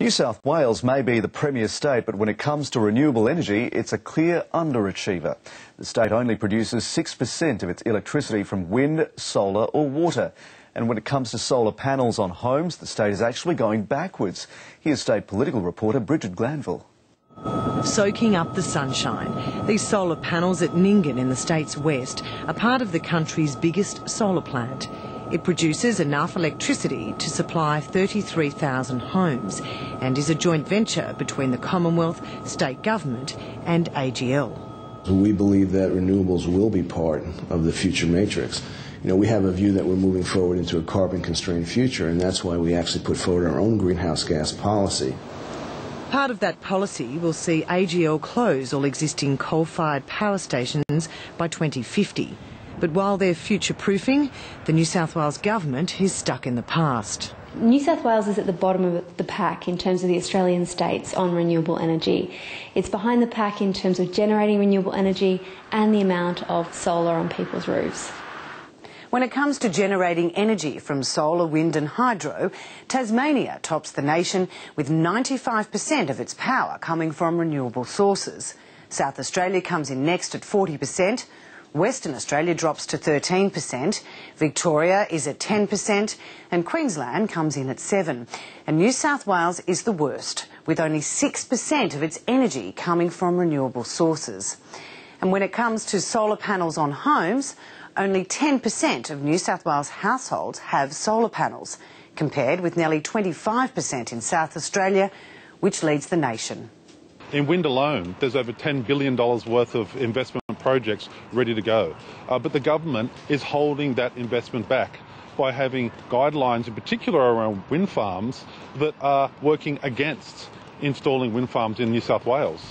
New South Wales may be the premier state, but when it comes to renewable energy, it's a clear underachiever. The state only produces 6% of its electricity from wind, solar or water. And when it comes to solar panels on homes, the state is actually going backwards. Here's state political reporter Bridget Glanville. Soaking up the sunshine. These solar panels at Nyngan in the state's west are part of the country's biggest solar plant. It produces enough electricity to supply 33,000 homes and is a joint venture between the Commonwealth, state government and AGL. We believe that renewables will be part of the future matrix. You know, we have a view that we're moving forward into a carbon constrained future, and that's why we actually put forward our own greenhouse gas policy. Part of that policy will see AGL close all existing coal fired power stations by 2050. But while they're future proofing, the New South Wales government is stuck in the past. New South Wales is at the bottom of the pack in terms of the Australian states on renewable energy. It's behind the pack in terms of generating renewable energy and the amount of solar on people's roofs. When it comes to generating energy from solar, wind and hydro, Tasmania tops the nation with 95% of its power coming from renewable sources. South Australia comes in next at 40%, Western Australia drops to 13%, Victoria is at 10%, and Queensland comes in at 7 And New South Wales is the worst, with only 6% of its energy coming from renewable sources. And when it comes to solar panels on homes, only 10% of New South Wales households have solar panels, compared with nearly 25% in South Australia, which leads the nation. In wind alone, there's over $10 billion worth of investment projects ready to go. Uh, but the government is holding that investment back by having guidelines, in particular around wind farms, that are working against installing wind farms in New South Wales.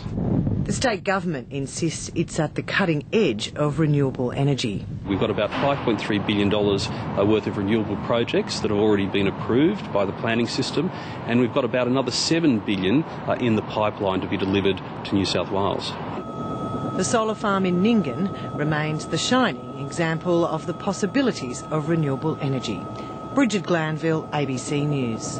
The state government insists it's at the cutting edge of renewable energy. We've got about $5.3 billion uh, worth of renewable projects that have already been approved by the planning system, and we've got about another 7 billion uh, in the pipeline to be delivered to New South Wales. The solar farm in Nyngan remains the shining example of the possibilities of renewable energy. Bridget Glanville, ABC News.